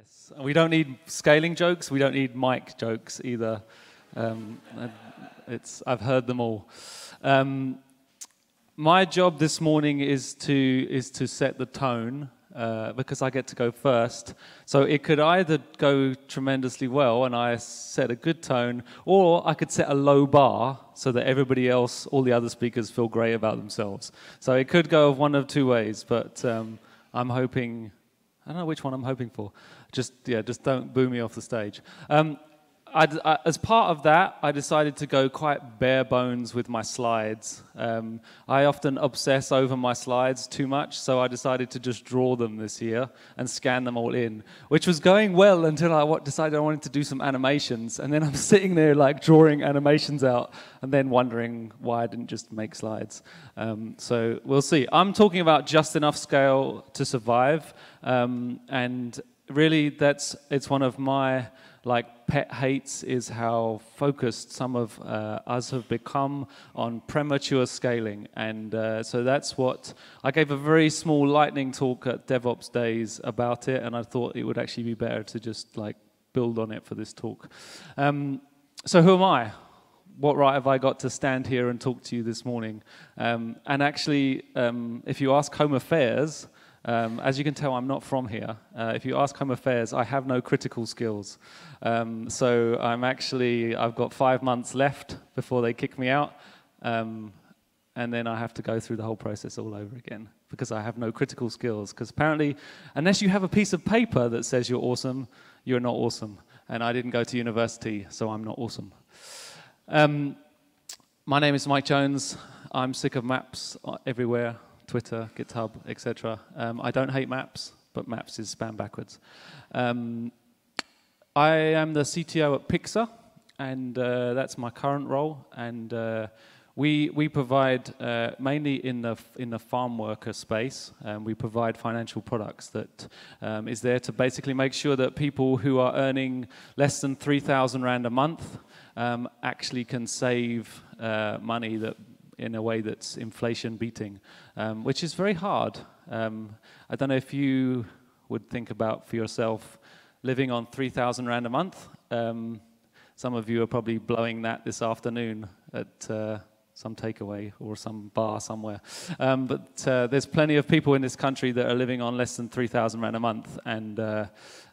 Yes, we don't need scaling jokes. We don't need mic jokes either. Um, it's I've heard them all. Um, my job this morning is to is to set the tone uh, because I get to go first. So it could either go tremendously well and I set a good tone, or I could set a low bar so that everybody else, all the other speakers, feel great about themselves. So it could go one of two ways, but um, I'm hoping. I don't know which one I'm hoping for. Just yeah, just don't boo me off the stage. Um, I, as part of that, I decided to go quite bare bones with my slides. Um, I often obsess over my slides too much, so I decided to just draw them this year and scan them all in, which was going well until I decided I wanted to do some animations. And then I'm sitting there like drawing animations out and then wondering why I didn't just make slides. Um, so we'll see. I'm talking about just enough scale to survive, um, and really that's it's one of my like pet hates is how focused some of uh, us have become on premature scaling. And uh, so that's what I gave a very small lightning talk at DevOps Days about it, and I thought it would actually be better to just like build on it for this talk. Um, so who am I? What right have I got to stand here and talk to you this morning? Um, and actually, um, if you ask Home Affairs, um, as you can tell, I'm not from here. Uh, if you ask Home Affairs, I have no critical skills. Um, so I'm actually, I've got five months left before they kick me out. Um, and then I have to go through the whole process all over again because I have no critical skills. Because apparently, unless you have a piece of paper that says you're awesome, you're not awesome. And I didn't go to university, so I'm not awesome. Um, my name is Mike Jones. I'm sick of maps everywhere. Twitter, GitHub, etc. Um, I don't hate maps, but maps is spam backwards. Um, I am the CTO at Picsa, and uh, that's my current role. And uh, we we provide uh, mainly in the in the farm worker space. Um, we provide financial products that um, is there to basically make sure that people who are earning less than three thousand rand a month um, actually can save uh, money that in a way that's inflation beating, um, which is very hard. Um, I don't know if you would think about for yourself living on 3,000 Rand a month. Um, some of you are probably blowing that this afternoon at uh, some takeaway or some bar somewhere. Um, but uh, there's plenty of people in this country that are living on less than 3,000 Rand a month, and uh,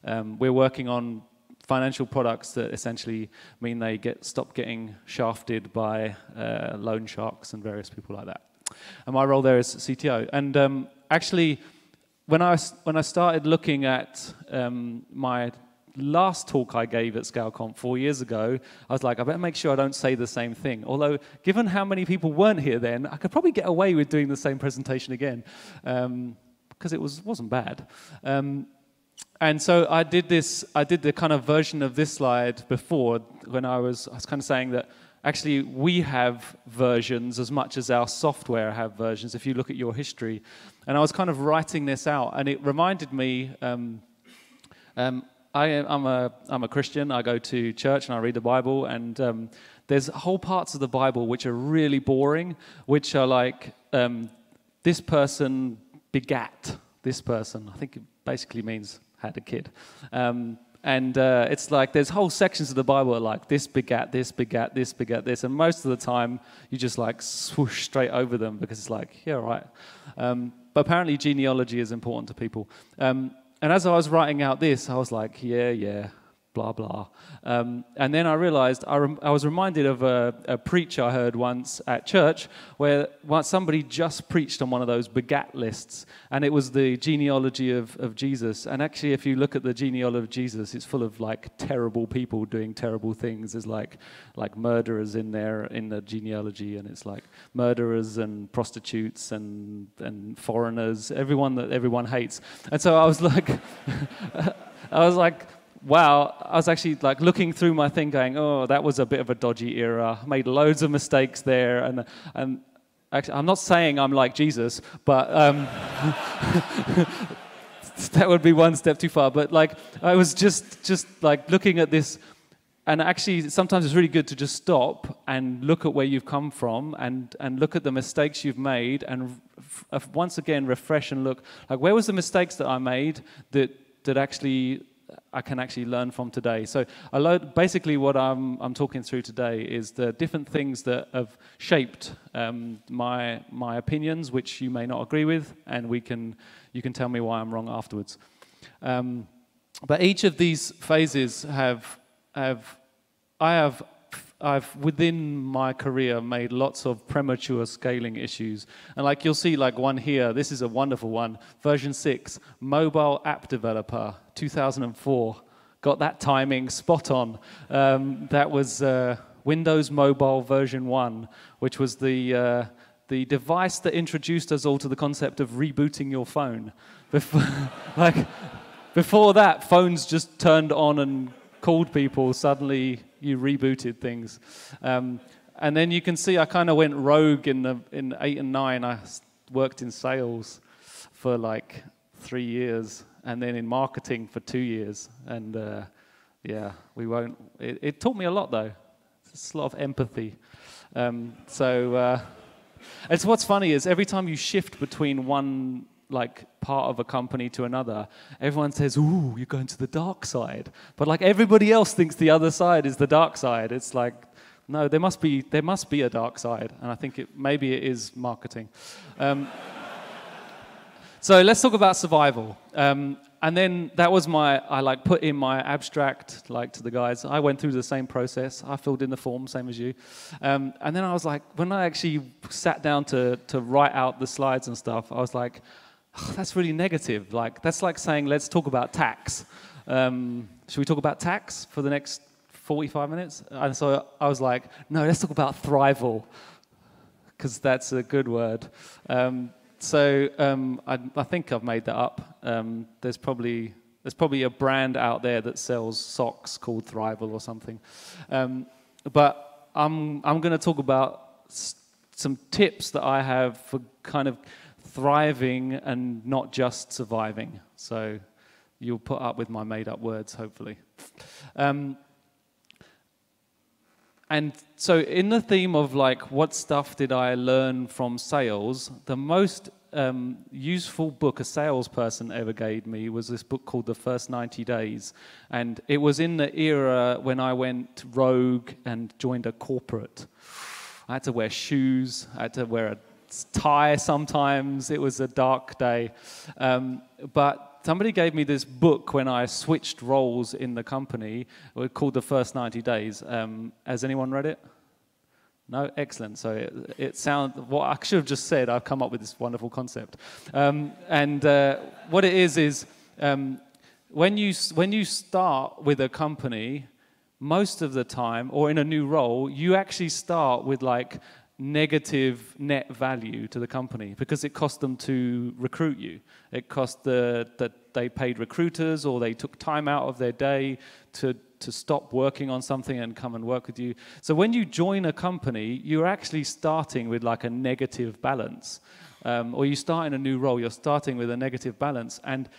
um, we're working on financial products that essentially mean they get stop getting shafted by uh, loan sharks and various people like that. And my role there is CTO. And um, actually, when I when I started looking at um, my last talk I gave at ScaleConf four years ago, I was like, I better make sure I don't say the same thing. Although, given how many people weren't here then, I could probably get away with doing the same presentation again because um, it was wasn't bad. Um, and so I did this, I did the kind of version of this slide before when I was, I was kind of saying that actually we have versions as much as our software have versions if you look at your history. And I was kind of writing this out and it reminded me, um, um, I, am a, I'm a Christian, I go to church and I read the Bible and um, there's whole parts of the Bible which are really boring, which are like, um, this person begat this person. I think it basically means had a kid. Um, and uh, it's like there's whole sections of the Bible are like this begat this, begat this, begat this. And most of the time, you just like swoosh straight over them because it's like, yeah, right. Um, but apparently, genealogy is important to people. Um, and as I was writing out this, I was like, yeah, yeah, blah, blah. Um, and then I realized, I, rem- I was reminded of a, a, preach I heard once at church where once somebody just preached on one of those begat lists, and it was the genealogy of, of Jesus. And actually, if you look at the genealogy of Jesus, it's full of like terrible people doing terrible things. There's like, like murderers in there in the genealogy, and it's like murderers and prostitutes and, and foreigners, everyone that everyone hates. And so I was like, I was like, wow, I was actually like looking through my thing going, oh, that was a bit of a dodgy era. made loads of mistakes there. And, and actually, I'm not saying I'm like Jesus, but um, that would be one step too far. But like, I was just, just like looking at this. And actually, sometimes it's really good to just stop and look at where you've come from and, and look at the mistakes you've made and once again refresh and look like, where was the mistakes that I made that, that actually I can actually learn from today. So basically what I'm, I'm talking through today is the different things that have shaped um, my, my opinions, which you may not agree with, and we can, you can tell me why I'm wrong afterwards. Um, but each of these phases have, have I have I've within my career made lots of premature scaling issues. And like you'll see like one here, this is a wonderful one. Version 6, mobile app developer, 2004. Got that timing spot on. Um, that was uh, Windows Mobile version 1, which was the, uh, the device that introduced us all to the concept of rebooting your phone. Before, like, before that, phones just turned on and called people, suddenly you rebooted things. Um, and then you can see I kind of went rogue in the in eight and nine. I worked in sales for like three years, and then in marketing for two years. And uh, yeah, we won't. It, it, taught me a lot though. It's a lot of empathy. Um, so uh, it's what's funny is every time you shift between one like part of a company to another, everyone says, "Ooh, you're going to the dark side," but like everybody else thinks the other side is the dark side. It's like, no, there must be there must be a dark side, and I think it maybe it is marketing. Um, so let's talk about survival. Um, and then that was my I like put in my abstract like to the guys. I went through the same process. I filled in the form, same as you. Um, and then I was like, when I actually sat down to to write out the slides and stuff, I was like oh, that's really negative. Like, that's like saying, let's talk about tax. Um, should we talk about tax for the next 45 minutes? And so I was like, no, let's talk about thrival, because that's a good word. Um, so um, I, I, think I've made that up. Um, there's probably there's probably a brand out there that sells socks called Thrival or something. Um, but I'm I'm going to talk about some tips that I have for kind of thriving and not just surviving. So you'll put up with my made up words, hopefully. Um, and so, in the theme of like, what stuff did I learn from sales? The most um, useful book a salesperson ever gave me was this book called The First 90 Days. And it was in the era when I went rogue and joined a corporate. I had to wear shoes, I had to wear a tie sometimes. It was a dark day. Um, but somebody gave me this book when I switched roles in the company called The First 90 Days. Um, has anyone read it? No, excellent. So it, it sounds what I should have just said. I've come up with this wonderful concept, um, and uh, what it is is um, when you when you start with a company, most of the time, or in a new role, you actually start with like negative net value to the company because it cost them to recruit you. It cost the, that they paid recruiters or they took time out of their day to, to stop working on something and come and work with you. So when you join a company, you're actually starting with like a negative balance. Um, or you start in a new role, you're starting with a negative balance. And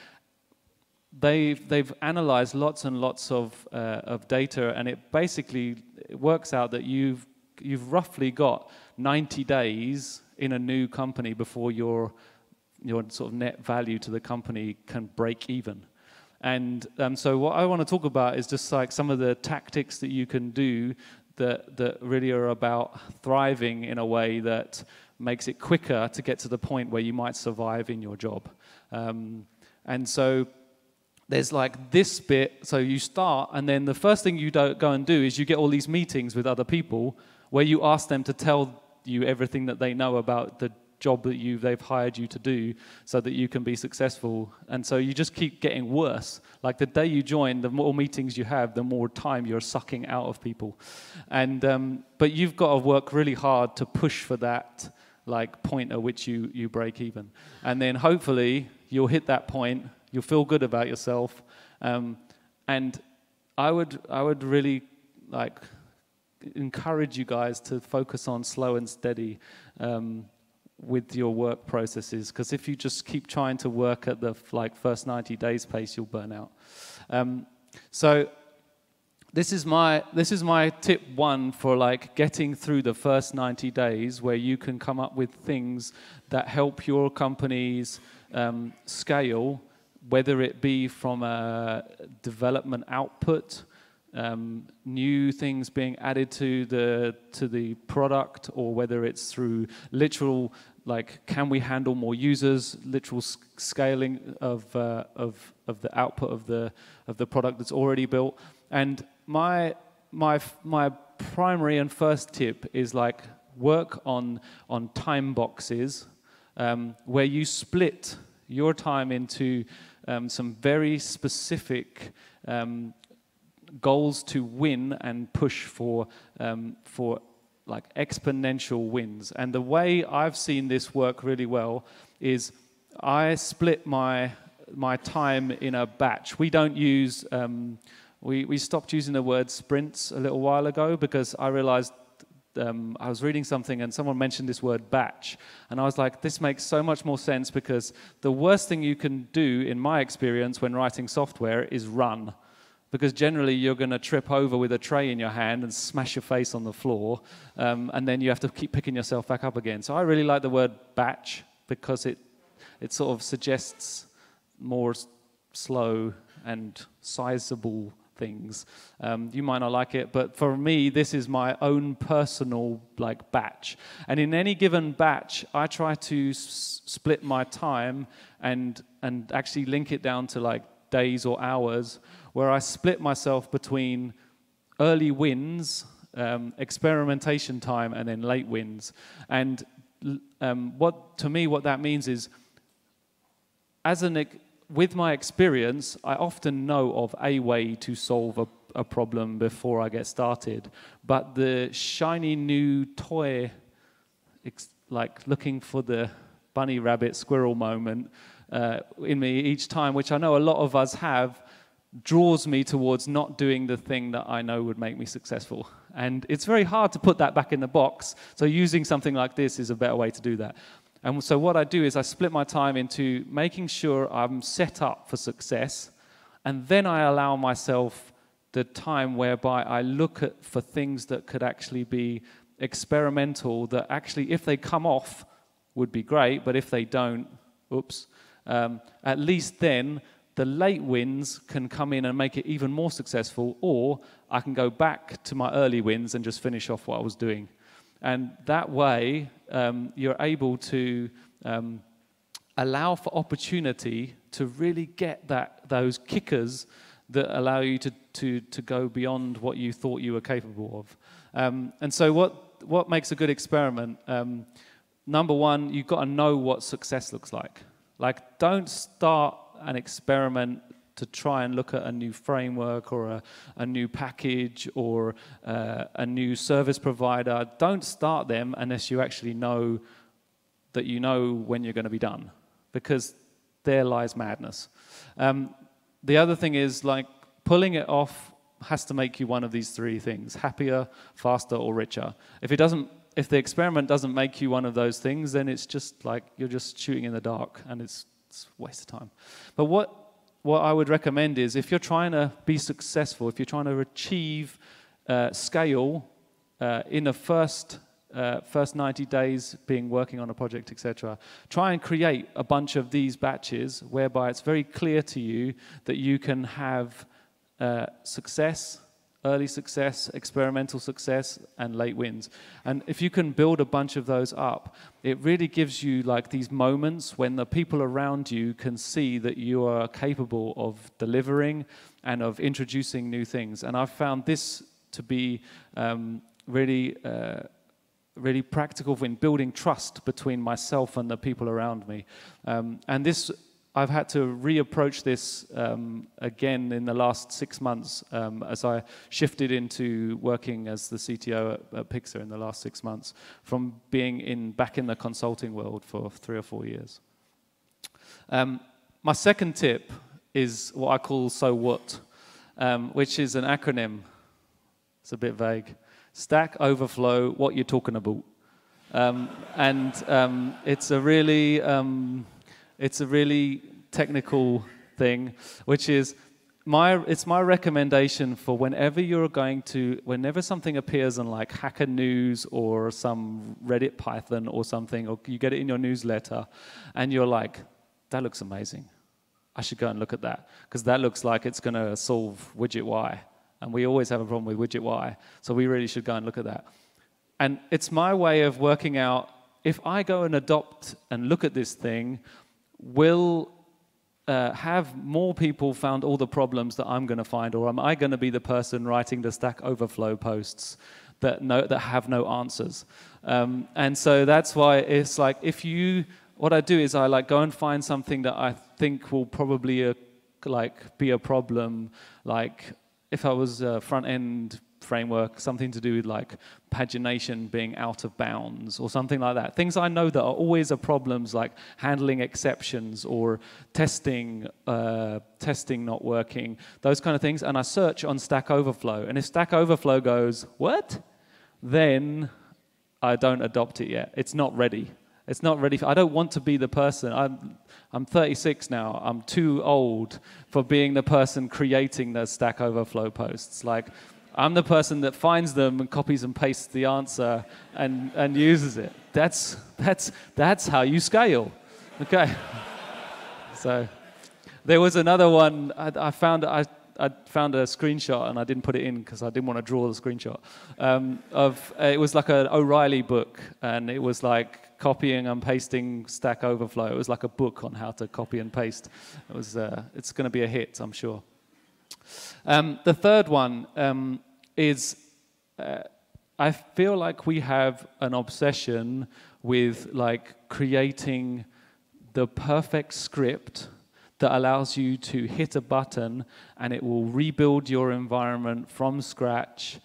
they've, they've analyzed lots and lots of, uh, of data, and it basically works out that you've, you've roughly got 90 days in a new company before your, your sort of net value to the company can break even. And um, so what I want to talk about is just like some of the tactics that you can do that, that really are about thriving in a way that makes it quicker to get to the point where you might survive in your job. Um, and so there's like this bit, so you start, and then the first thing you do, go and do is you get all these meetings with other people where you ask them to tell you everything that they know about the job that you they've hired you to do so that you can be successful. And so you just keep getting worse. Like the day you join the more meetings you have the more time you're sucking out of people. And um, but you've got to work really hard to push for that like point at which you you break even. And then hopefully you'll hit that point. You'll feel good about yourself. Um, and i would i would really like encourage you guys to focus on slow and steady um, with your work processes because if you just keep trying to work at the like first 90 days pace you'll burn out. Um, so this is my this is my tip one for like getting through the first 90 days where you can come up with things that help your companies um, scale whether it be from a development output, um, new things being added to the to the product, or whether it's through literal like can we handle more users, literal scaling of uh, of of the output of the of the product that's already built. And my my my primary and first tip is like work on on time boxes um, where you split your time into um, some very specific um, goals to win and push for um, for like exponential wins. And the way I've seen this work really well is I split my my time in a batch. We don't use um, we, we stopped using the word sprints a little while ago because I realized um, I was reading something and someone mentioned this word batch. And I was like, this makes so much more sense because the worst thing you can do, in my experience, when writing software is run. Because generally you're going to trip over with a tray in your hand and smash your face on the floor, um, and then you have to keep picking yourself back up again. So I really like the word batch because it, it sort of suggests more slow and sizable things. Um, you might not like it, but for me, this is my own personal like batch. And in any given batch, I try to s- split my time and and actually link it down to like days or hours, where I split myself between early wins, um, experimentation time, and then late wins. And um, what to me, what that means is, as an with my experience, I often know of a way to solve a, a, problem before I get started. But the shiny new toy, like looking for the bunny rabbit squirrel moment uh, in me each time, which I know a lot of us have, draws me towards not doing the thing that I know would make me successful. And it's very hard to put that back in the box. So using something like this is a better way to do that. And so what I do is I split my time into making sure I'm set up for success, and then I allow myself the time whereby I look at for things that could actually be experimental that actually if they come off would be great, but if they don't, oops, um, at least then the late wins can come in and make it even more successful, or I can go back to my early wins and just finish off what I was doing. And that way, um, you're able to um, allow for opportunity to really get that, those kickers that allow you to, to, to go beyond what you thought you were capable of. Um, and so, what, what makes a good experiment? Um, number one, you've got to know what success looks like. Like, don't start an experiment to try and look at a new framework or a, a new package or uh, a new service provider. Don't start them unless you actually know that you know when you're going to be done, because there lies madness. Um, the other thing is like pulling it off has to make you one of these three things happier, faster, or richer. If it doesn't if the experiment doesn't make you one of those things, then it's just like you're just shooting in the dark and it's, it's a waste of time. But what what I would recommend is if you're trying to be successful, if you're trying to achieve uh, scale uh, in the first uh, first 90 days being working on a project, etc. Try and create a bunch of these batches whereby it's very clear to you that you can have uh, success early success, experimental success, and late wins. And if you can build a bunch of those up, it really gives you like these moments when the people around you can see that you are capable of delivering and of introducing new things. And I've found this to be um, really. Uh, really practical in building trust between myself and the people around me. Um, and this I've had to reapproach this um, again in the last six months um, as I shifted into working as the CTO at, at, Picsa in the last six months from being in back in the consulting world for three or four years. Um, my second tip is what I call So What, um, which is an acronym. It's a bit vague. Stack Overflow, what you're talking about. Um, and um, it's a really it's a really technical thing, which is my, it's my recommendation for whenever you're going to, whenever something appears on like Hacker News or some Reddit Python or something, or you get it in your newsletter, and you're like, that looks amazing. I should go and look at that because that looks like it's going to solve widget Y. And we always have a problem with widget Y. So we really should go and look at that. And it's my way of working out if I go and adopt and look at this thing, will uh, have more people found all the problems that I'm going to find, or am I going to be the person writing the Stack Overflow posts that no, that have no answers? Um, and so that's why it's like if you what I do is I like go and find something that I think will probably uh, like be a problem. Like if I was a front end framework, something to do with like pagination being out of bounds or something like that. Things I know that are always a problems like handling exceptions or testing, uh, testing not working, those kind of things. And I search on Stack Overflow. And if Stack Overflow goes, what? Then I don't adopt it yet. It's not ready. It's not ready. For, I don't want to be the person. I'm, I'm 36 now. I'm too old for being the person creating the Stack Overflow posts. Like, I'm the person that finds them and copies and pastes the answer and, and uses it. That's, that's, that's how you scale. Okay. so there was another one. I, I found I I found a screenshot and I didn't put it in because I didn't want to draw the screenshot. Um, of uh, it was like an O'Reilly book, and it was like copying and pasting Stack Overflow. It was like a book on how to copy and paste. It was. Uh, it's going to be a hit, I'm sure. Um, the third one um, is. Uh, I feel like we have an obsession with like creating the perfect script that allows you to hit a button and it will rebuild your environment from scratch,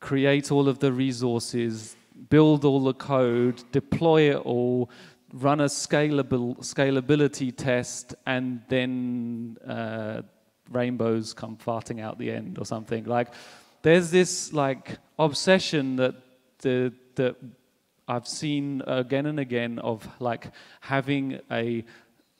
create all of the resources, build all the code, deploy it all, run a scalable scalability test, and then uh, rainbows come farting out the end or something. Like, there's this like obsession that the that I've seen again and again of like having a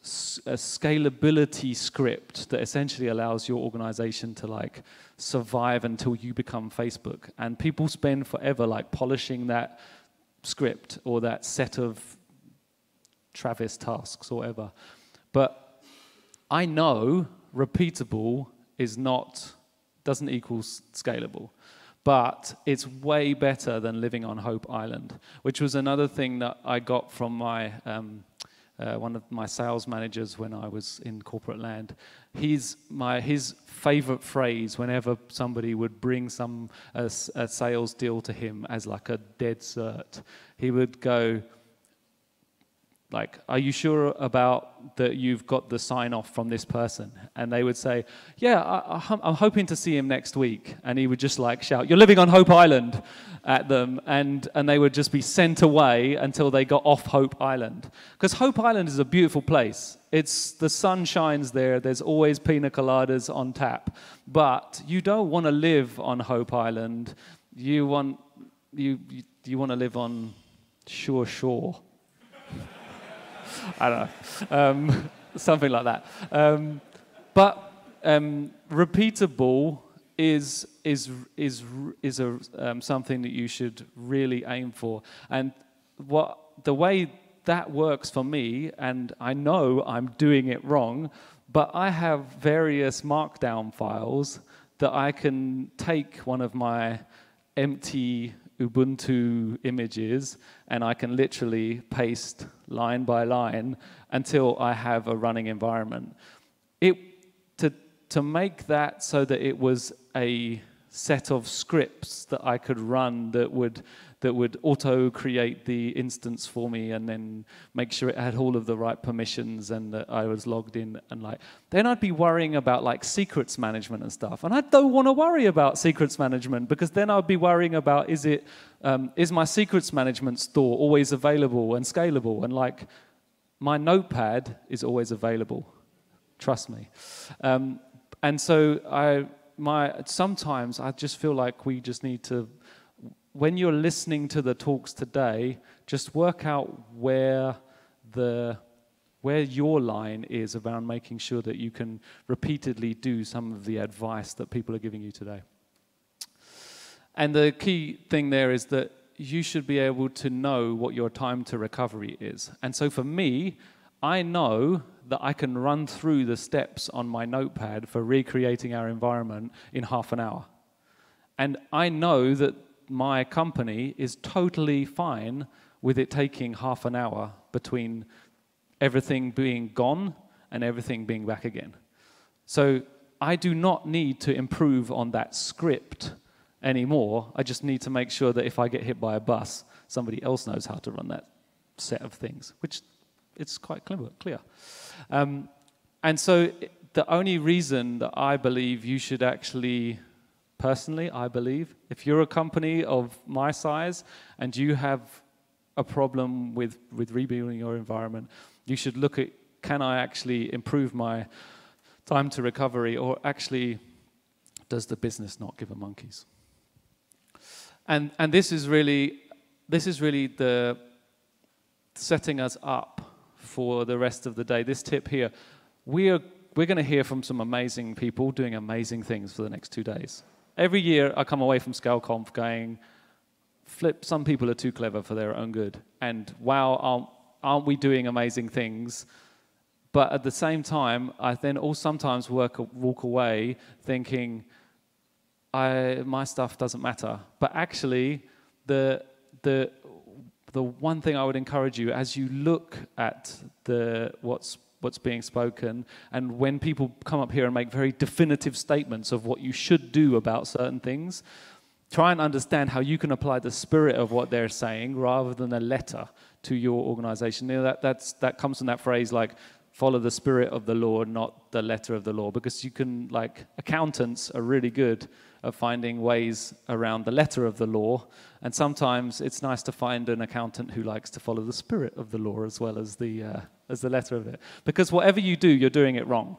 a scalability script that essentially allows your organization to like survive until you become Facebook. And people spend forever like polishing that script or that set of Travis tasks or whatever. But I know repeatable is not doesn't equal scalable. But it's way better than living on Hope Island, which was another thing that I got from my um, uh, one of my sales managers when I was in corporate land. He's my, his favorite phrase whenever somebody would bring some a, a sales deal to him as like a dead cert, he would go, like, are you sure about that you've got the sign off from this person? And they would say, yeah, I, am hoping to see him next week. And he would just like shout, you're living on Hope Island at them. And, and they would just be sent away until they got off Hope Island. Because Hope Island is a beautiful place. It's, the sun shines there. There's always pina coladas on tap. But you don't want to live on Hope Island. You want, you, you, you want to live on Sure Shore. I don't know, um, something like that. Um, but um, repeatable is is is is a um, something that you should really aim for. And what the way that works for me, and I know I'm doing it wrong, but I have various markdown files that I can take one of my empty Ubuntu images and I can literally paste line by line until I have a running environment. It, to, to make that so that it was a set of scripts that I could run that would that would auto create the instance for me and then make sure it had all of the right permissions and that I was logged in and like then I'd be worrying about like secrets management and stuff. And I don't want to worry about secrets management because then I'd be worrying about is it um, is my secrets management store always available and scalable? And like my notepad is always available. Trust me. Um, and so I my sometimes I just feel like we just need to when you're listening to the talks today, just work out where the where your line is around making sure that you can repeatedly do some of the advice that people are giving you today. And the key thing there is that you should be able to know what your time to recovery is. And so for me, I know that I can run through the steps on my notepad for recreating our environment in half an hour. And I know that my company is totally fine with it taking half an hour between everything being gone and everything being back again. So I do not need to improve on that script anymore. I just need to make sure that if I get hit by a bus, somebody else knows how to run that set of things, which it's quite clear. Um, and so the only reason that I believe you should actually, personally, I believe, if you're a company of my size and you have a problem with, with rebuilding your environment, you should look at can I actually improve my time to recovery or actually does the business not give a monkeys? And, and this is really this is really the setting us up for the rest of the day. This tip here, we are we're going to hear from some amazing people doing amazing things for the next two days. Every year, I come away from ScaleConf going, flip, some people are too clever for their own good. And wow, aren't, aren't we doing amazing things? But at the same time, I then also sometimes work, walk away thinking, I, my stuff doesn't matter. But actually, the, the, the one thing I would encourage you as you look at the, what's, what's being spoken, and when people come up here and make very definitive statements of what you should do about certain things, try and understand how you can apply the spirit of what they're saying rather than a letter to your organization. You know, that, that's, that comes from that phrase like, follow the spirit of the law, not the letter of the law, because you can, like, accountants are really good at finding ways around the letter of the law. And sometimes it's nice to find an accountant who likes to follow the spirit of the law as well as the, uh, as the letter of it. Because whatever you do, you're doing it wrong.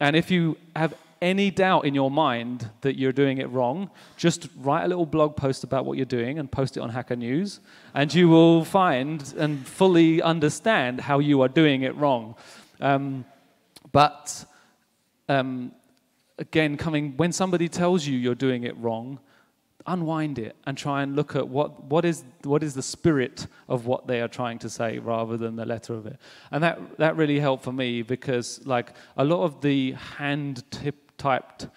And if you have any doubt in your mind that you're doing it wrong, just write a little blog post about what you're doing and post it on Hacker News, and you will find and fully understand how you are doing it wrong. Um, but um, again, coming when somebody tells you you're doing it wrong, unwind it and try and look at what, what, is, what is the spirit of what they are trying to say rather than the letter of it. And that, that really helped for me because like a lot of the hand tip typed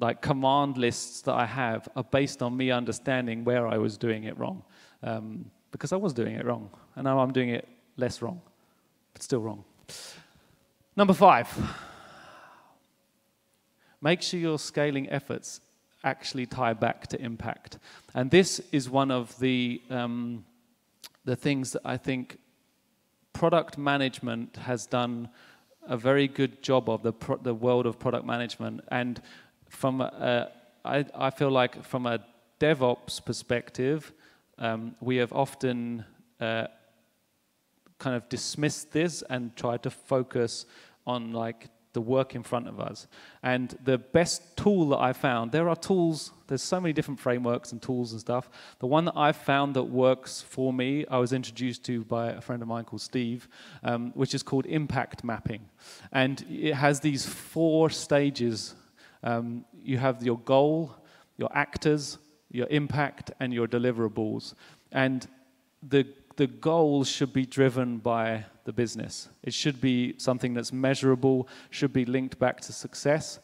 like command lists that I have are based on me understanding where I was doing it wrong. Um, because I was doing it wrong. And now I'm doing it less wrong, but still wrong. Number five make sure your scaling efforts actually tie back to impact. And this is one of the, um, the things that I think product management has done a very good job of, the, pro- the world of product management. And from a, I, I feel like from a DevOps perspective, um, we have often uh, kind of dismissed this and tried to focus on like the work in front of us. And the best tool that I found, there are tools, there's so many different frameworks and tools and stuff. The one that I've found that works for me, I was introduced to by a friend of mine called Steve, um, which is called impact mapping. And it has these four stages. Um, you have your goal, your actors, your impact, and your deliverables. And the the goals should be driven by the business. It should be something that's measurable, should be linked back to success.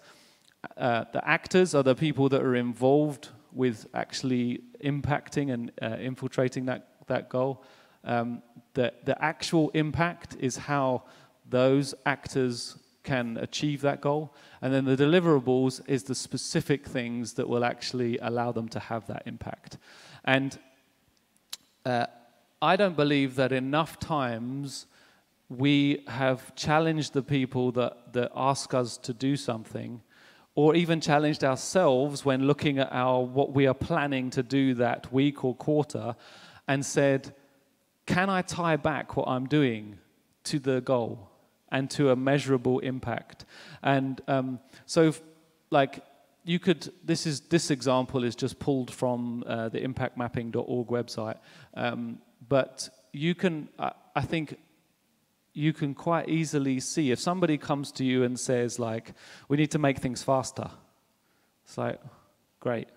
Uh, the actors are the people that are involved with actually impacting and uh, infiltrating that, that goal. Um, the, the actual impact is how those actors can achieve that goal. And then the deliverables is the specific things that will actually allow them to have that impact. And uh, I don't believe that enough times we have challenged the people that, that ask us to do something, or even challenged ourselves when looking at our what we are planning to do that week or quarter, and said, "Can I tie back what I'm doing to the goal and to a measurable impact?" And um, so, like you could this is this example is just pulled from uh, the impactmapping.org website um, but you can, I think, you can quite easily see if somebody comes to you and says, like, we need to make things faster. It's like, great.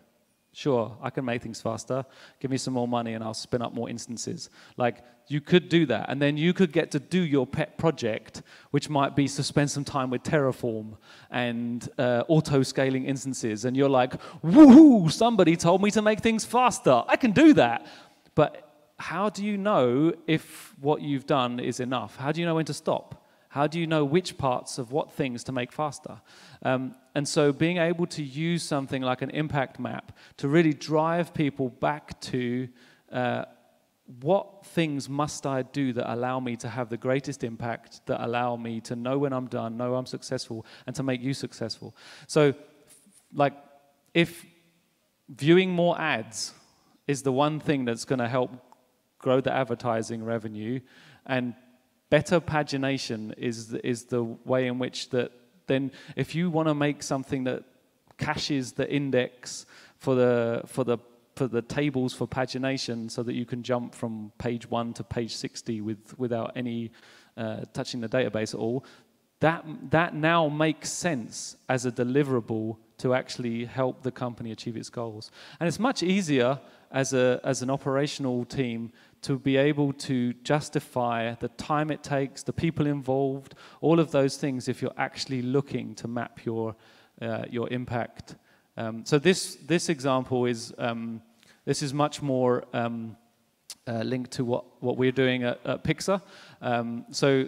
Sure, I can make things faster. Give me some more money and I'll spin up more instances. Like, you could do that. And then you could get to do your pet project, which might be to spend some time with Terraform and uh, auto scaling instances. And you're like, woohoo, somebody told me to make things faster. I can do that. But how do you know if what you've done is enough? How do you know when to stop? How do you know which parts of what things to make faster? Um, and so being able to use something like an impact map to really drive people back to uh, what things must I do that allow me to have the greatest impact, that allow me to know when I'm done, know I'm successful, and to make you successful. So, like, if viewing more ads is the one thing that's going to help grow the advertising revenue, and better pagination is is the way in which that then if you want to make something that caches the index for the for the for the tables for pagination so that you can jump from page 1 to page 60 with without any uh, touching the database at all that that now makes sense as a deliverable to actually help the company achieve its goals. And it's much easier as a as an operational team to be able to justify the time it takes, the people involved, all of those things if you're actually looking to map your, uh, your impact. Um, so this, this example is, um, this is much more um, uh, linked to what, what we're doing at, at Picsa. Um, so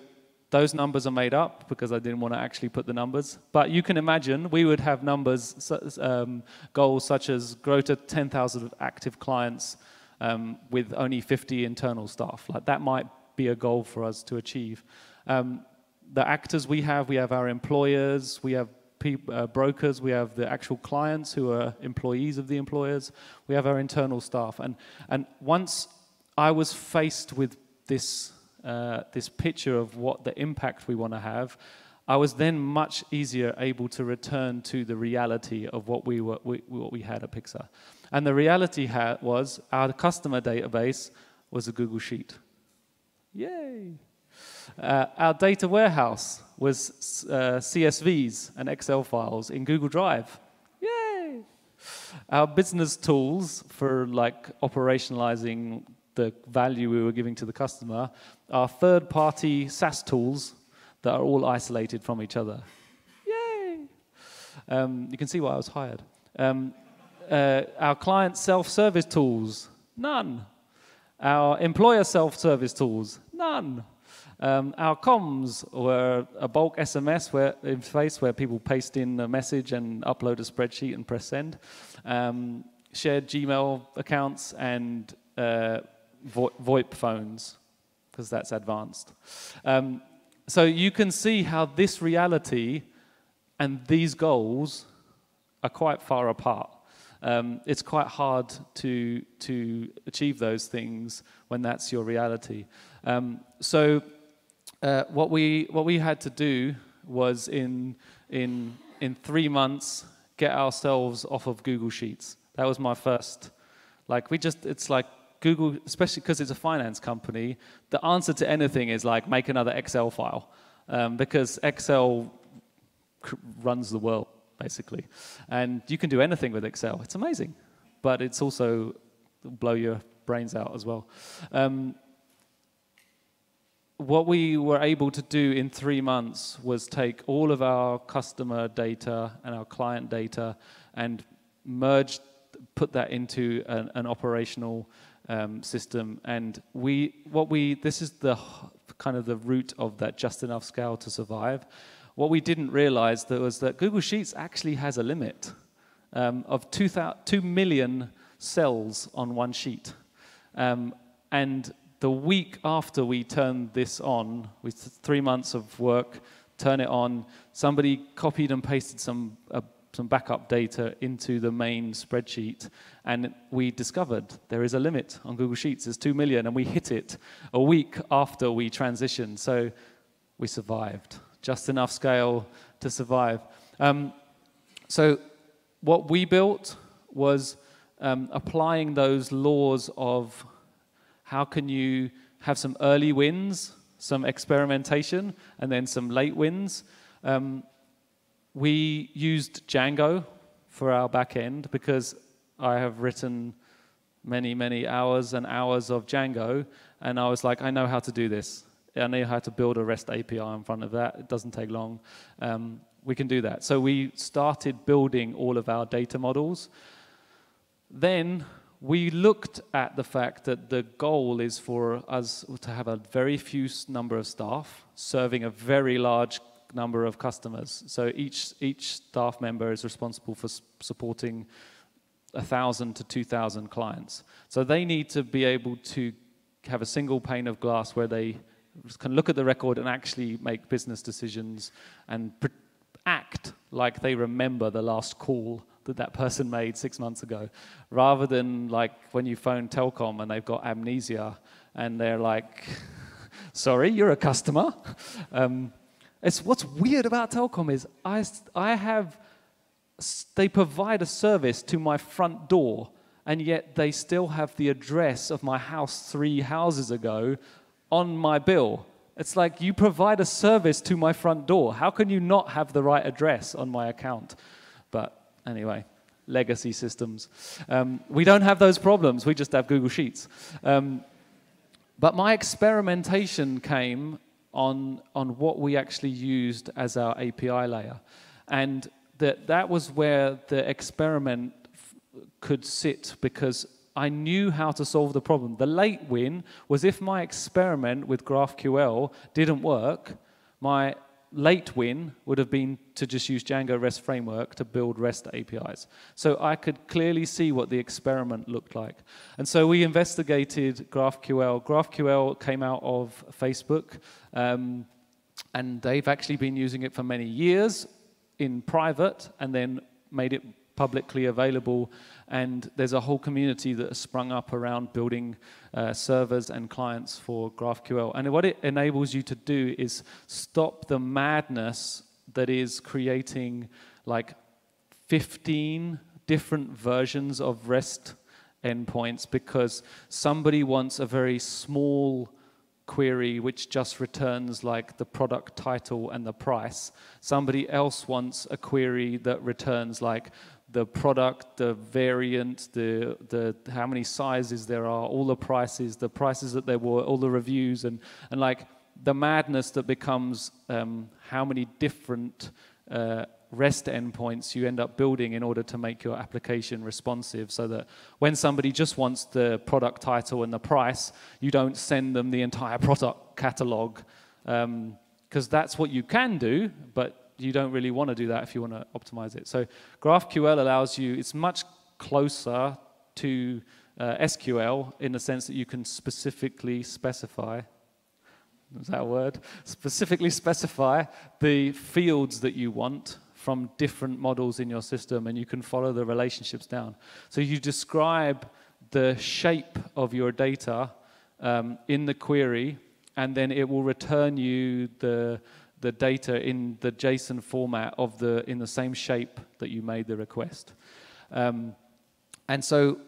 those numbers are made up because I didn't want to actually put the numbers. But you can imagine we would have numbers, um, goals such as grow to 10,000 active clients, um, with only 50 internal staff. Like that might be a goal for us to achieve. Um, the actors we have, we have our employers, we have uh, brokers, we have the actual clients who are employees of the employers, we have our internal staff. And, and once I was faced with this, uh, this picture of what the impact we want to have, I was then much easier able to return to the reality of what we, were, we, what we had at Picsa. And the reality was our customer database was a Google Sheet. Yay! Uh, our data warehouse was uh, CSVs and Excel files in Google Drive. Yay! Our business tools for like operationalizing the value we were giving to the customer are third-party SaaS tools that are all isolated from each other. Yay! Um, you can see why I was hired. Um, uh, our client self-service tools, none. Our employer self-service tools, none. Um, our comms were a bulk SMS where, interface where people paste in a message and upload a spreadsheet and press send. Um, shared Gmail accounts and uh, vo VoIP phones, because that's advanced. Um, so you can see how this reality and these goals are quite far apart um, it's quite hard to, to achieve those things when that's your reality. Um, so uh, what, we, what we had to do was in, in, in three months get ourselves off of Google Sheets. That was my first, like we just, it's like Google, especially because it's a finance company, the answer to anything is like make another Excel file um, because Excel runs the world basically. And you can do anything with Excel. It's amazing. But it's also blow your brains out as well. Um, what we were able to do in three months was take all of our customer data and our client data and merge, put that into an, an operational um, system. And we, what we, this is the kind of the root of that just enough scale to survive what we didn't realize was that Google Sheets actually has a limit um, of 2, 2 million cells on one sheet. Um, and the week after we turned this on, with three months of work, turn it on, somebody copied and pasted some, uh, some backup data into the main spreadsheet, and we discovered there is a limit on Google Sheets. There's 2 million, and we hit it a week after we transitioned. So we survived just enough scale to survive. Um, so what we built was um, applying those laws of how can you have some early wins, some experimentation, and then some late wins. Um, we used Django for our back end because I have written many, many hours and hours of Django, and I was like, I know how to do this. I know how to build a REST API in front of that. It doesn't take long. Um, we can do that. So we started building all of our data models. Then we looked at the fact that the goal is for us to have a very few number of staff serving a very large number of customers. So each, each staff member is responsible for supporting 1,000 to 2,000 clients. So they need to be able to have a single pane of glass where they can look at the record and actually make business decisions and act like they remember the last call that that person made six months ago, rather than like when you phone Telkom and they've got amnesia and they're like, sorry, you're a customer. Um, it's what's weird about Telkom is I, I have, they provide a service to my front door, and yet they still have the address of my house three houses ago on my bill. It's like you provide a service to my front door. How can you not have the right address on my account? But anyway, legacy systems. Um, we don't have those problems, we just have Google Sheets. Um, but my experimentation came on, on what we actually used as our API layer. And that, that was where the experiment could sit because I knew how to solve the problem. The late win was if my experiment with GraphQL didn't work, my late win would have been to just use Django REST framework to build REST APIs. So I could clearly see what the experiment looked like. And so we investigated GraphQL. GraphQL came out of Facebook, um, and they've actually been using it for many years in private and then made it publicly available and there's a whole community that has sprung up around building uh, servers and clients for GraphQL. And what it enables you to do is stop the madness that is creating like 15 different versions of REST endpoints because somebody wants a very small query which just returns like the product title and the price. Somebody else wants a query that returns like the product, the variant, the, the how many sizes there are, all the prices, the prices that there were, all the reviews, and, and like the madness that becomes um, how many different uh, REST endpoints you end up building in order to make your application responsive so that when somebody just wants the product title and the price, you don't send them the entire product catalog. Because um, that's what you can do, but you don't really want to do that if you want to optimize it. So GraphQL allows you, it's much closer to uh, SQL in the sense that you can specifically specify, is that a word? Specifically specify the fields that you want from different models in your system and you can follow the relationships down. So you describe the shape of your data um, in the query and then it will return you the the data in the JSON format of the in the same shape that you made the request. Um, and so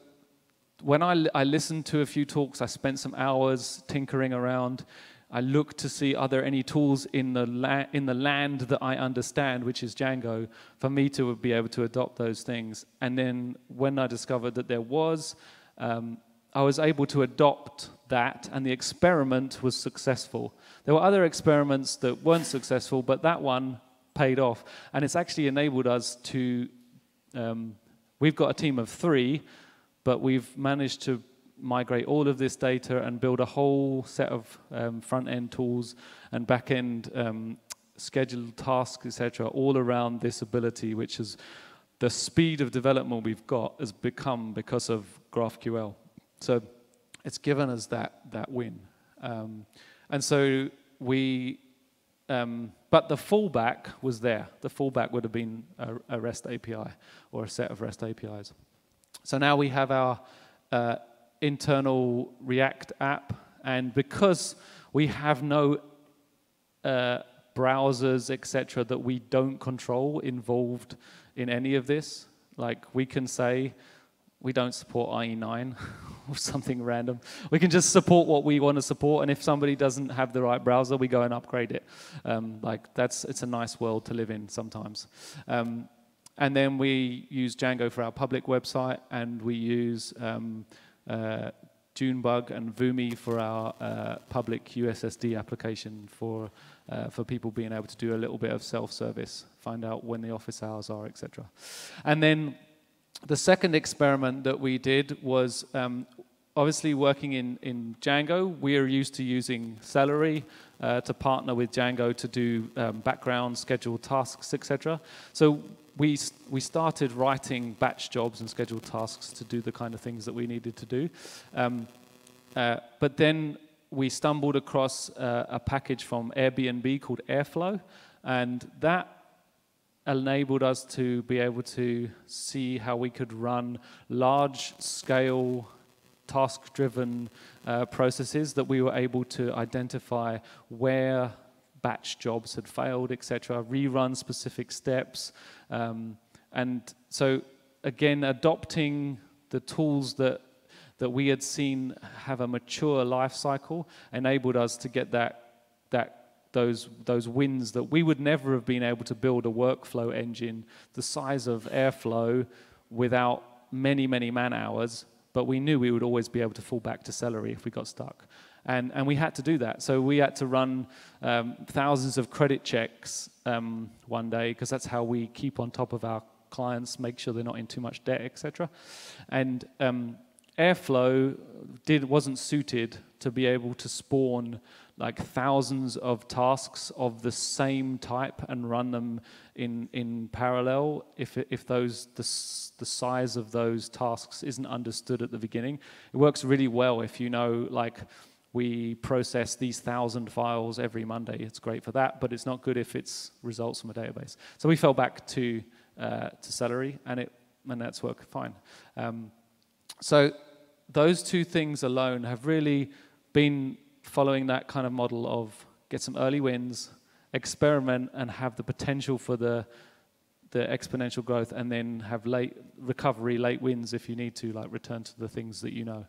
when I, I listened to a few talks, I spent some hours tinkering around. I looked to see are there any tools in the in the land that I understand, which is Django, for me to be able to adopt those things. And then when I discovered that there was, um, I was able to adopt that, and the experiment was successful. There were other experiments that weren't successful, but that one paid off. And it's actually enabled us to, um, we've got a team of three, but we've managed to migrate all of this data and build a whole set of um, front end tools and back end um, scheduled tasks, etc., all around this ability, which is the speed of development we've got has become because of GraphQL. So it's given us that, that win. Um, and so we, um, but the fallback was there. The fallback would have been a, a, REST API or a set of REST APIs. So now we have our uh, internal React app, and because we have no uh, browsers, etc., that we don't control involved in any of this, like we can say we don't support IE9 or something random. We can just support what we want to support, and if somebody doesn't have the right browser, we go and upgrade it. Um, like that's it's a nice world to live in sometimes. Um, and then we use Django for our public website, and we use um, uh, Junebug and Vumi for our uh, public USSD application for uh, for people being able to do a little bit of self-service, find out when the office hours are, etc. And then the second experiment that we did was um, obviously working in, in Django. We are used to using Celery uh, to partner with Django to do um, background, scheduled tasks, etc. So we, we started writing batch jobs and scheduled tasks to do the kind of things that we needed to do. Um, uh, but then we stumbled across uh, a package from Airbnb called Airflow, and that enabled us to be able to see how we could run large scale task driven uh, processes that we were able to identify where batch jobs had failed, etc., rerun specific steps. Um, and so, again, adopting the tools that that we had seen have a mature life cycle enabled us to get that that those those wins that we would never have been able to build a workflow engine the size of airflow without many many man hours but we knew we would always be able to fall back to celery if we got stuck and, and we had to do that. So we had to run um, thousands of credit checks um, one day because that's how we keep on top of our clients, make sure they're not in too much debt, etc. And um, Airflow did wasn't suited to be able to spawn like thousands of tasks of the same type and run them in in parallel if if those the, the size of those tasks isn't understood at the beginning it works really well if you know like we process these thousand files every Monday. It's great for that, but it's not good if it's results from a database. So we fell back to uh, to Celery, and it and that's worked fine. Um, so those two things alone have really been following that kind of model of get some early wins, experiment, and have the potential for the the exponential growth, and then have late recovery, late wins if you need to, like return to the things that you know.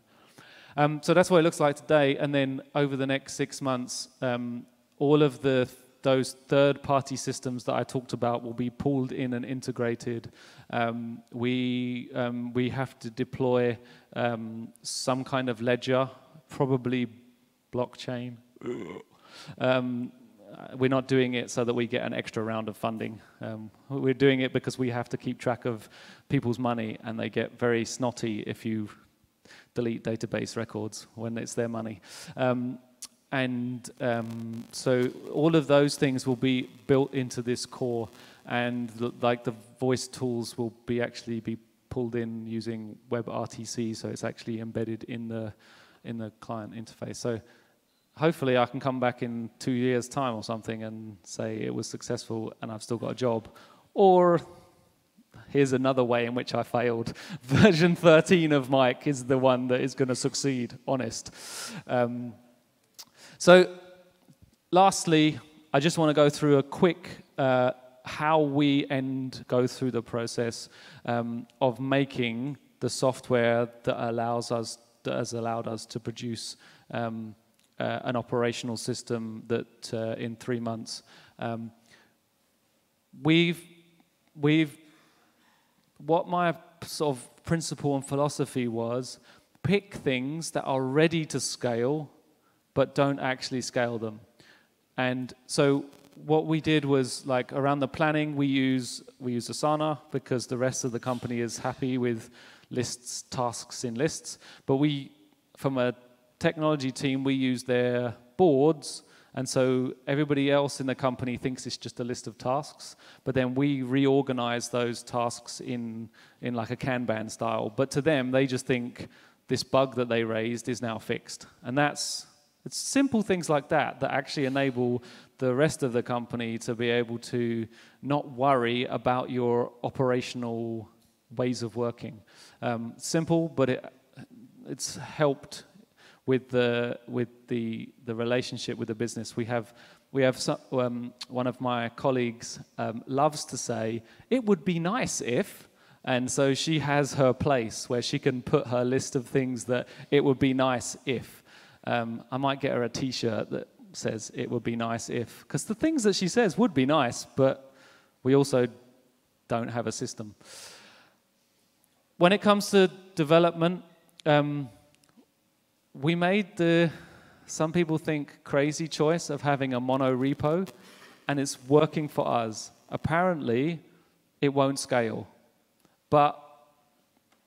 Um, so that's what it looks like today. And then over the next six months, um, all of the those third-party systems that I talked about will be pulled in and integrated. Um, we um, we have to deploy um, some kind of ledger, probably blockchain. Um, we're not doing it so that we get an extra round of funding. Um, we're doing it because we have to keep track of people's money, and they get very snotty if you delete database records when it's their money. Um, and um, so all of those things will be built into this core, and the, like the voice tools will be actually be pulled in using WebRTC, so it's actually embedded in the in the client interface. So hopefully I can come back in two years' time or something and say it was successful and I've still got a job, or here's another way in which I failed. Version 13 of Mike is the one that is going to succeed, honest. Um, so, lastly, I just want to go through a quick uh, how we end go through the process um, of making the software that allows us that has allowed us to produce um, uh, an operational system that uh, in three months um, we've we've what my sort of principle and philosophy was pick things that are ready to scale but don't actually scale them. And so what we did was like around the planning we use we use Asana because the rest of the company is happy with lists tasks in lists but we from a technology team we use their boards and so everybody else in the company thinks it's just a list of tasks, but then we reorganize those tasks in, in like a Kanban style. But to them, they just think this bug that they raised is now fixed. And that's it's simple things like that that actually enable the rest of the company to be able to not worry about your operational ways of working. Um, simple, but it, it's helped with the with the the relationship with the business. We have we have some, um, one of my colleagues um, loves to say it would be nice if, and so she has her place where she can put her list of things that it would be nice if. Um, I might get her a T-shirt that says it would be nice if, because the things that she says would be nice, but we also don't have a system. When it comes to development, um, we made the, some people think, crazy choice of having a mono repo, and it's working for us. Apparently, it won't scale. But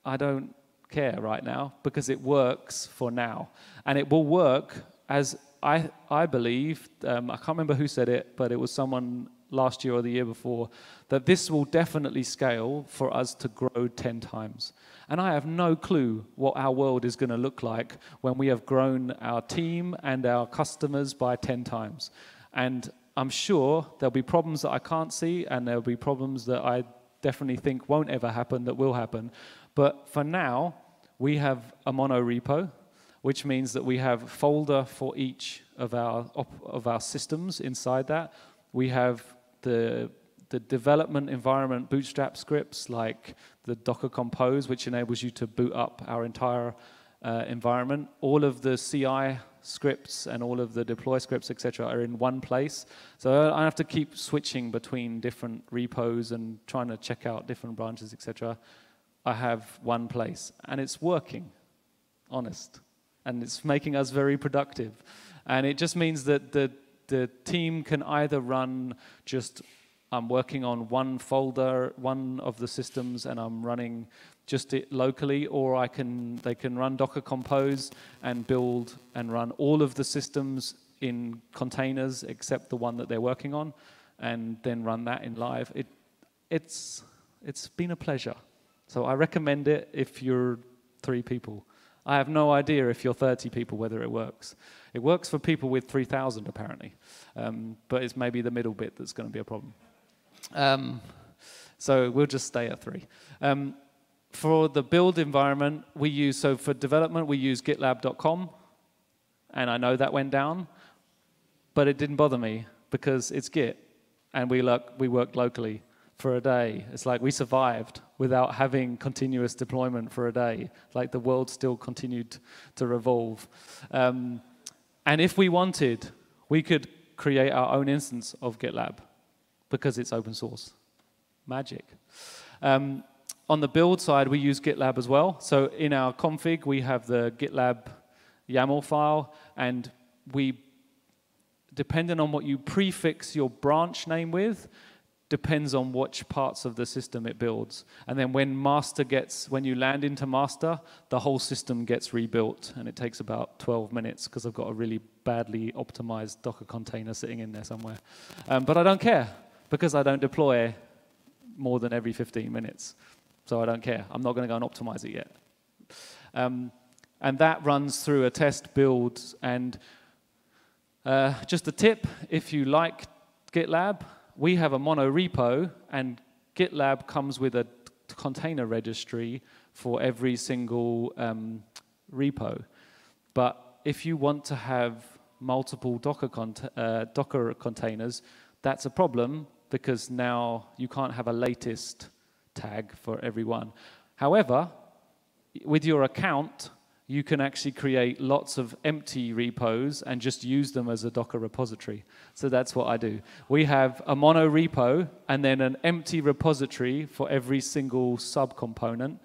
I don't care right now because it works for now. And it will work as I, I believe, um, I can't remember who said it, but it was someone last year or the year before, that this will definitely scale for us to grow 10 times. And I have no clue what our world is going to look like when we have grown our team and our customers by 10 times. And I'm sure there'll be problems that I can't see, and there'll be problems that I definitely think won't ever happen that will happen. But for now, we have a mono repo, which means that we have folder for each of our, of our systems inside that. We have the, the development environment bootstrap scripts like the Docker Compose, which enables you to boot up our entire uh, environment. All of the CI scripts and all of the deploy scripts, etc., are in one place. So I have to keep switching between different repos and trying to check out different branches, etc. I have one place, and it's working, honest, and it's making us very productive. And it just means that the the team can either run just I'm working on one folder, one of the systems, and I'm running just it locally, or I can they can run Docker Compose and build and run all of the systems in containers except the one that they're working on, and then run that in live. It it's it's been a pleasure. So I recommend it if you're three people. I have no idea if you're 30 people whether it works. It works for people with 3,000 apparently, um, but it's maybe the middle bit that's going to be a problem. Um, so we'll just stay at three. Um, for the build environment, we use, so for development, we use gitlab.com, and I know that went down, but it didn't bother me because it's Git, and we, look, we worked locally for a day. It's like we survived without having continuous deployment for a day. Like the world still continued to revolve. Um, and if we wanted, we could create our own instance of GitLab because it's open source. Magic. Um, on the build side, we use GitLab as well. So in our config, we have the GitLab YAML file, and we, depending on what you prefix your branch name with, depends on which parts of the system it builds. And then when master gets, when you land into master, the whole system gets rebuilt, and it takes about 12 minutes because I've got a really badly optimized Docker container sitting in there somewhere. Um, but I don't care because I don't deploy more than every 15 minutes. So I don't care. I'm not going to go and optimize it yet. Um, and that runs through a test build. And uh, just a tip if you like GitLab, we have a mono repo, and GitLab comes with a container registry for every single um, repo. But if you want to have multiple Docker, cont uh, Docker containers, that's a problem because now you can't have a latest tag for everyone. However, with your account, you can actually create lots of empty repos and just use them as a Docker repository. So that's what I do. We have a mono repo and then an empty repository for every single subcomponent.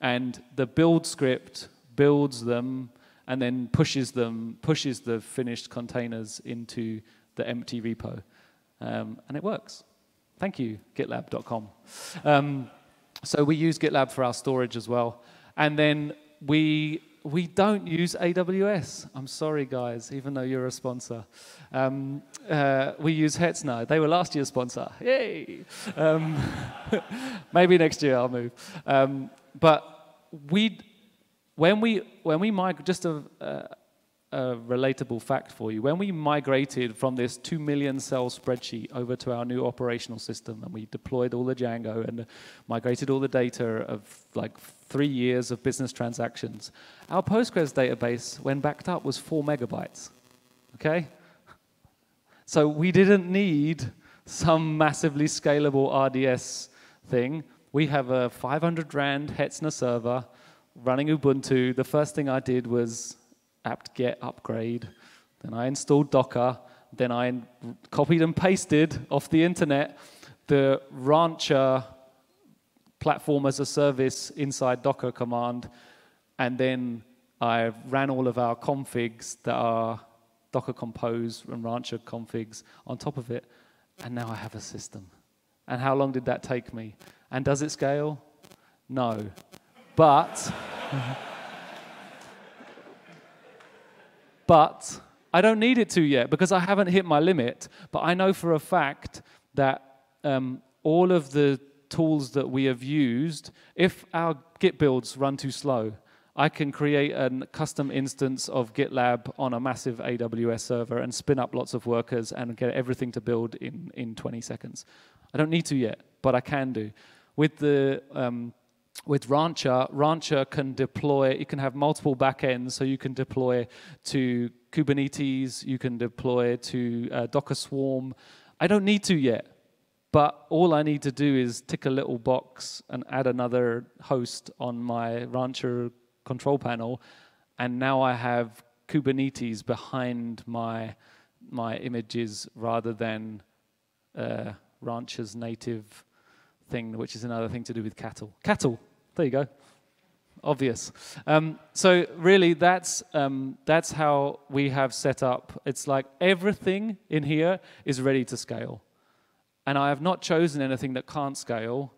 And the build script builds them and then pushes them, pushes the finished containers into the empty repo. Um, and it works. Thank you, gitlab.com. Um, so we use GitLab for our storage as well. And then we we don't use AWS. I'm sorry, guys, even though you're a sponsor. Um, uh, we use Hetzner. They were last year's sponsor. Yay! Um, maybe next year I'll move. Um, but we, when we when we migrate, just a, a, a relatable fact for you. When we migrated from this two million cell spreadsheet over to our new operational system, and we deployed all the Django and migrated all the data of like three years of business transactions. Our Postgres database, when backed up, was four megabytes. Okay? So we didn't need some massively scalable RDS thing. We have a 500 Rand Hetzner server running Ubuntu. The first thing I did was apt-get upgrade. Then I installed Docker. Then I copied and pasted off the internet the Rancher platform as a service inside Docker command, and then I ran all of our configs that are Docker Compose and Rancher configs on top of it, and now I have a system. And how long did that take me? And does it scale? No. But, but I don't need it to yet because I haven't hit my limit. But I know for a fact that um, all of the tools that we have used, if our Git builds run too slow, I can create a custom instance of GitLab on a massive AWS server and spin up lots of workers and get everything to build in, in 20 seconds. I don't need to yet, but I can do. With the um, with Rancher, Rancher can deploy, you can have multiple backends, so you can deploy to Kubernetes, you can deploy to uh, Docker Swarm. I don't need to yet, but all I need to do is tick a little box and add another host on my Rancher control panel, and now I have Kubernetes behind my my images rather than uh, Rancher's native thing, which is another thing to do with cattle. Cattle, there you go. Obvious. Um, so really, that's um, that's how we have set up. It's like everything in here is ready to scale, and I have not chosen anything that can't scale.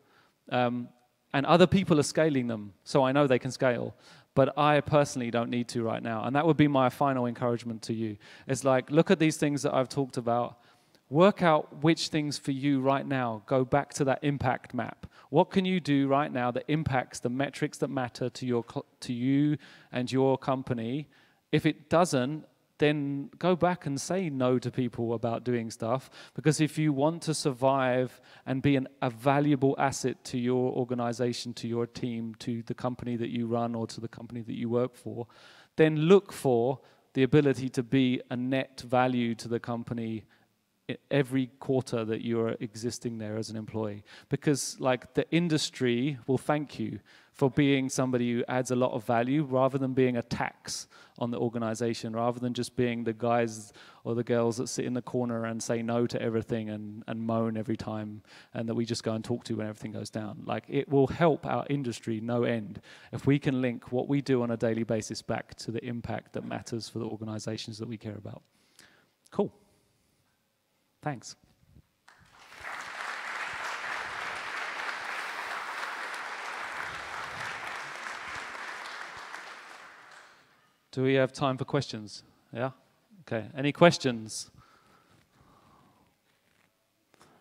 Um, and other people are scaling them, so I know they can scale. But I personally don't need to right now, and that would be my final encouragement to you. It's like look at these things that I've talked about Work out which things for you right now go back to that impact map. What can you do right now that impacts the metrics that matter to your to you and your company? If it doesn't, then go back and say no to people about doing stuff. Because if you want to survive and be an, a valuable asset to your organization, to your team, to the company that you run, or to the company that you work for, then look for the ability to be a net value to the company every quarter that you're existing there as an employee because like the industry will thank you for being somebody who adds a lot of value rather than being a tax on the organization rather than just being the guys or the girls that sit in the corner and say no to everything and, and moan every time and that we just go and talk to when everything goes down. Like it will help our industry no end if we can link what we do on a daily basis back to the impact that matters for the organizations that we care about. Cool. Thanks. Do we have time for questions? Yeah? Okay. Any questions?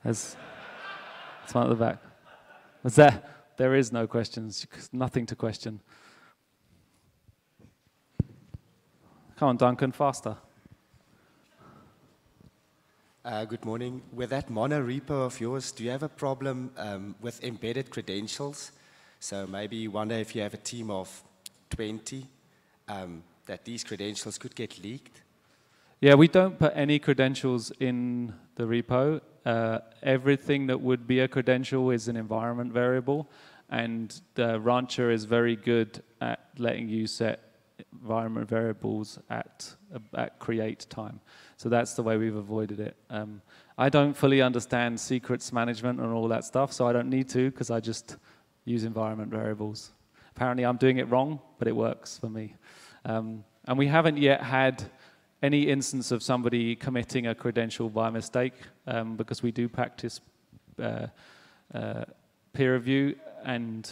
There's, there's one at the back. Was there? There is no questions. Nothing to question. Come on, Duncan, faster. Uh, good morning. With that mono repo of yours, do you have a problem um, with embedded credentials? So maybe you wonder if you have a team of 20, um, that these credentials could get leaked? Yeah, we don't put any credentials in the repo. Uh, everything that would be a credential is an environment variable, and the Rancher is very good at letting you set environment variables at, at create time. So that's the way we've avoided it. Um, I don't fully understand secrets management and all that stuff, so I don't need to because I just use environment variables. Apparently, I'm doing it wrong, but it works for me. Um, and we haven't yet had any instance of somebody committing a credential by mistake um, because we do practice uh, uh, peer review. And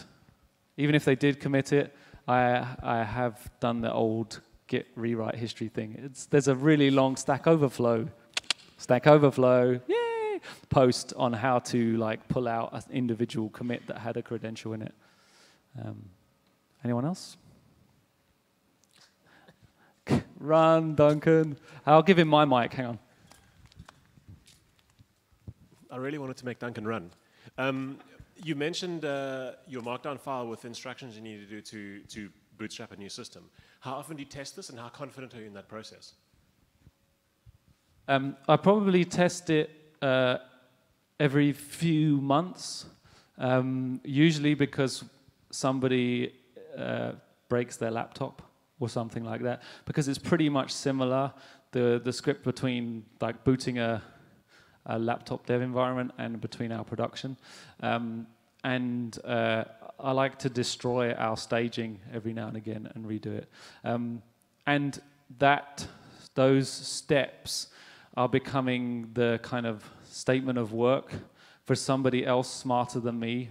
even if they did commit it, I, I have done the old Git rewrite history thing. It's, there's a really long Stack Overflow, Stack Overflow, yay, post on how to like pull out an individual commit that had a credential in it. Um, anyone else? Run, Duncan. I'll give him my mic. Hang on. I really wanted to make Duncan run. Um, you mentioned uh, your Markdown file with instructions you need to do to, to bootstrap a new system. How often do you test this and how confident are you in that process? Um, I probably test it uh, every few months, um, usually because somebody uh, breaks their laptop or something like that, because it's pretty much similar, the, the script between like booting a, a laptop dev environment and between our production. Um, and uh, I like to destroy our staging every now and again and redo it. Um, and that those steps are becoming the kind of statement of work for somebody else smarter than me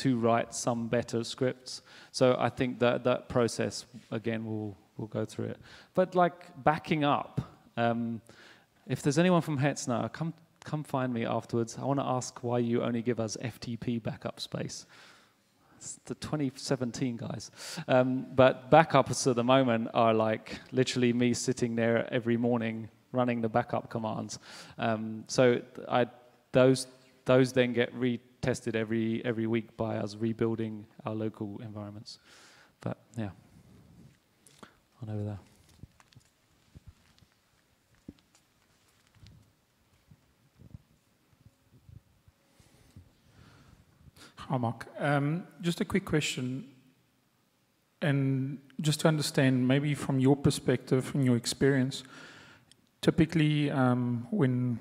to write some better scripts. So I think that that process again will will go through it. But like backing up, um, if there's anyone from Hetzner, come come find me afterwards. I want to ask why you only give us FTP backup space. It's the 2017 guys. Um, but backups at the moment are like literally me sitting there every morning running the backup commands. Um, so I, those, those then get retested every, every week by us rebuilding our local environments. But yeah, on over there. Hi, Mark. Um, just a quick question. And just to understand, maybe from your perspective, from your experience, typically um, when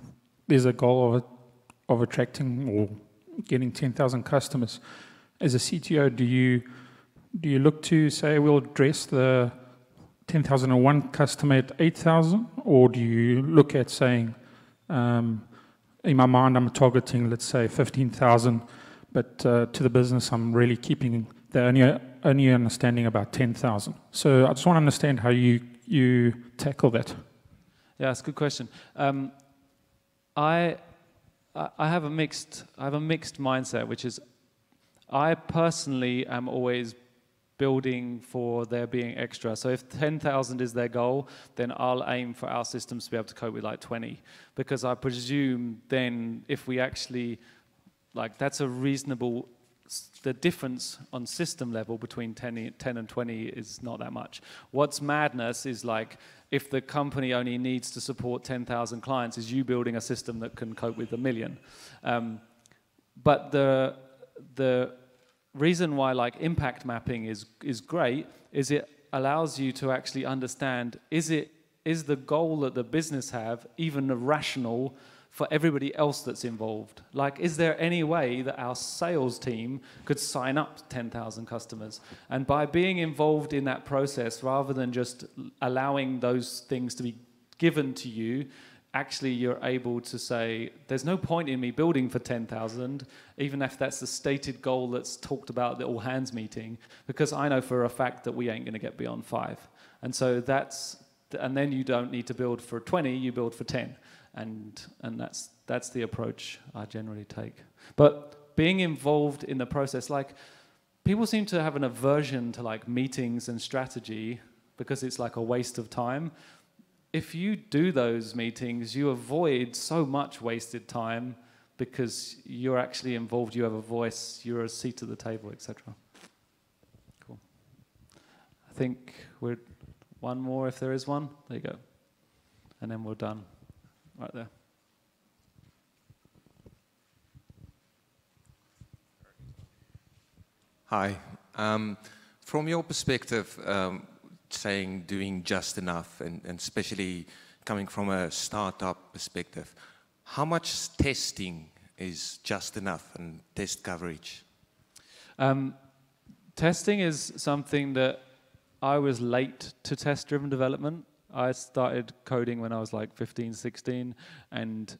there's a goal of, of attracting or getting 10,000 customers, as a CTO, do you do you look to say we'll address the 10,001 customer at 8,000, or do you look at saying, um, in my mind, I'm targeting, let's say, 15,000 but uh, to the business, I'm really keeping the only, only understanding about 10,000. So I just want to understand how you, you tackle that. Yeah, that's a good question. Um, I, I have a mixed, I have a mixed mindset, which is I personally am always building for there being extra. So if 10,000 is their goal, then I'll aim for our systems to be able to cope with like 20. Because I presume then if we actually like that's a reasonable the difference on system level between 10, 10, and 20 is not that much. What's madness is like if the company only needs to support 10,000 clients, is you building a system that can cope with a million. Um, but the the reason why like impact mapping is is great is it allows you to actually understand is it is the goal that the business have even a rational for everybody else that's involved? Like, is there any way that our sales team could sign up 10,000 customers? And by being involved in that process, rather than just allowing those things to be given to you, actually you're able to say, there's no point in me building for 10,000, even if that's the stated goal that's talked about at the all hands meeting, because I know for a fact that we ain't going to get beyond five. And so that's, and then you don't need to build for 20, you build for 10 and and that's that's the approach I generally take. But being involved in the process, like people seem to have an aversion to like meetings and strategy because it's like a waste of time. If you do those meetings, you avoid so much wasted time because you're actually involved, you have a voice, you're a seat at the table, etc. Cool. I think we're one more if there is one. There you go. And then we're done right there. Hi. Um, from your perspective, um, saying doing just enough, and, and, especially coming from a startup perspective, how much testing is just enough and test coverage? Um, testing is something that I was late to test driven development. I started coding when I was like 15, 16, and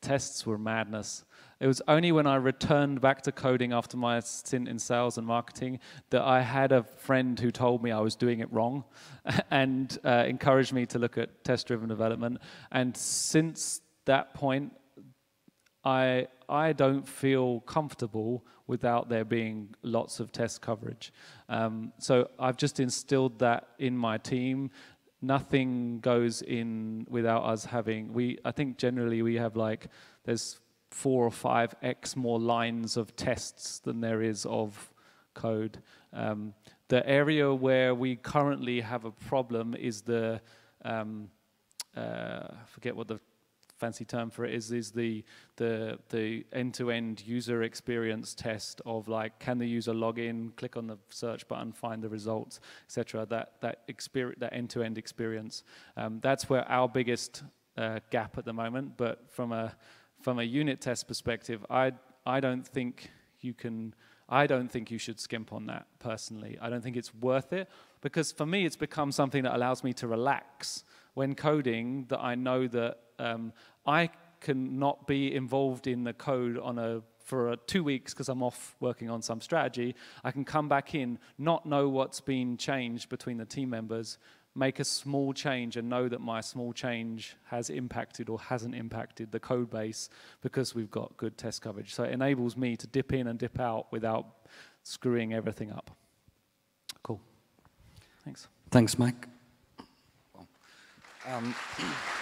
tests were madness. It was only when I returned back to coding after my stint in sales and marketing that I had a friend who told me I was doing it wrong and uh, encouraged me to look at test driven development. And since that point, I, I don't feel comfortable without there being lots of test coverage. Um, so I've just instilled that in my team nothing goes in without us having we i think generally we have like there's four or five x more lines of tests than there is of code. Um, the area where we currently have a problem is the um, uh, forget what the fancy term for it is is the the the end-to-end user experience test of like can the user log in, click on the search button, find the results, etc. That that experience that end-to-end experience. Um, that's where our biggest uh, gap at the moment. But from a from a unit test perspective, I I don't think you can. I don't think you should skimp on that personally. I don't think it's worth it because for me, it's become something that allows me to relax when coding. That I know that um, I can not be involved in the code on a for two weeks because I'm off working on some strategy. I can come back in, not know what's been changed between the team members, make a small change and know that my small change has impacted or hasn't impacted the code base because we've got good test coverage. So it enables me to dip in and dip out without screwing everything up. Cool. Thanks. Thanks, Mike. Um,